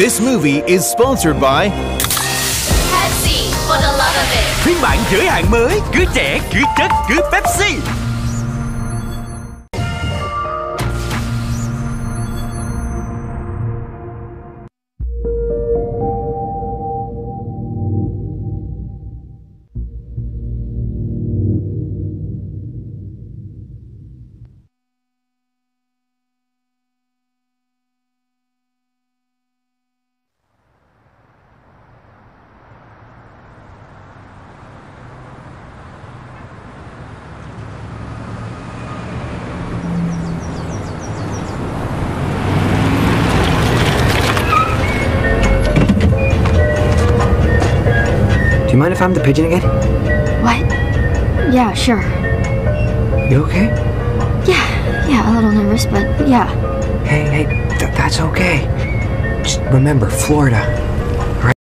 This movie is sponsored by Pepsi for the love of it. Phiên bản giới hạn mới Cứ trẻ, cứ chất, cứ Pepsi Do you mind if I'm the pigeon again? What? Yeah, sure. You okay? Yeah, yeah, a little nervous, but yeah. Hey, hey, th- that's okay. Just remember, Florida.